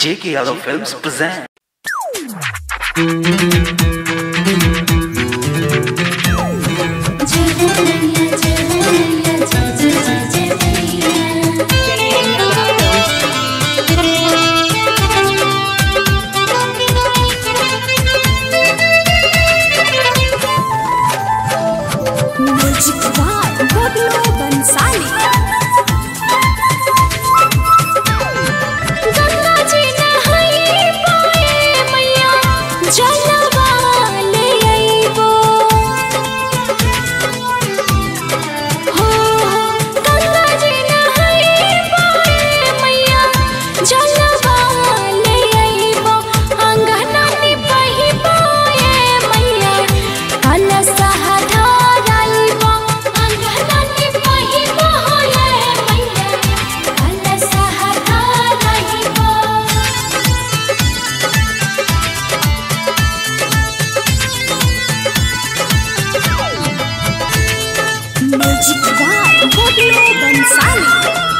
J.K. Yadav Films present. मुझको जिकदार होटलों बंसाली।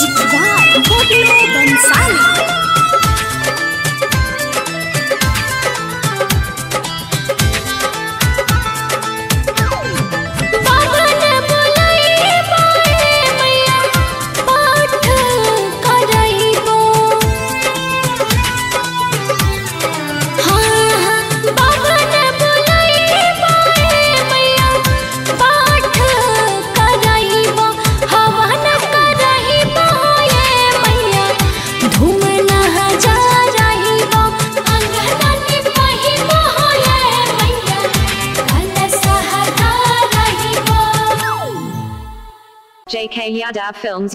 जिकदार hotel Bhansali J.K. Yadav Films